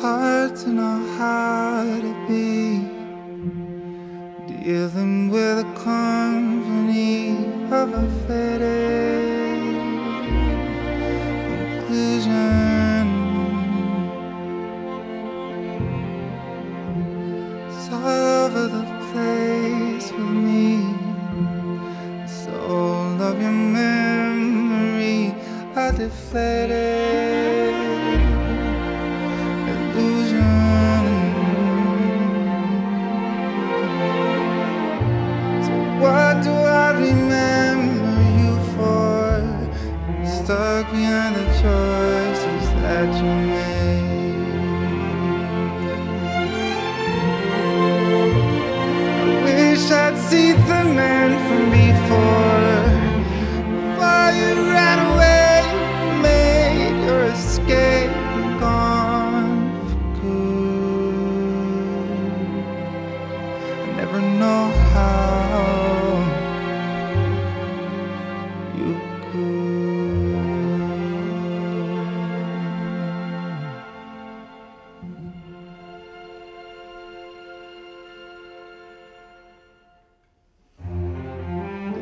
to know how to be dealing with the company of a faded conclusion. It's all over the place with me. The soul of your memory, I deflated illusion.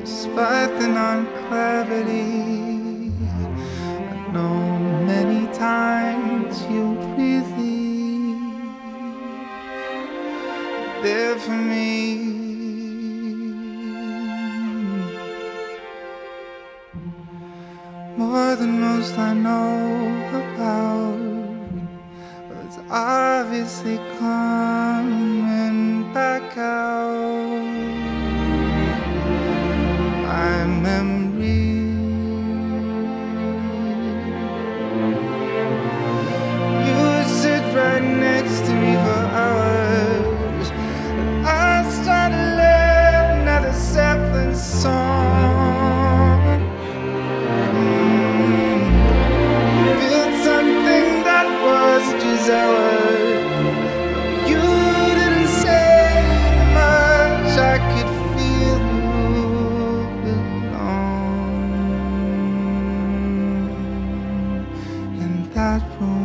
Despite the non-clarity, I know many times you really there for me. More than most I know about, but it's obviously out. that room.